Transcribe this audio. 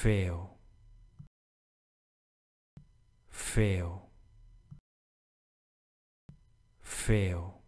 fail, fail, fail.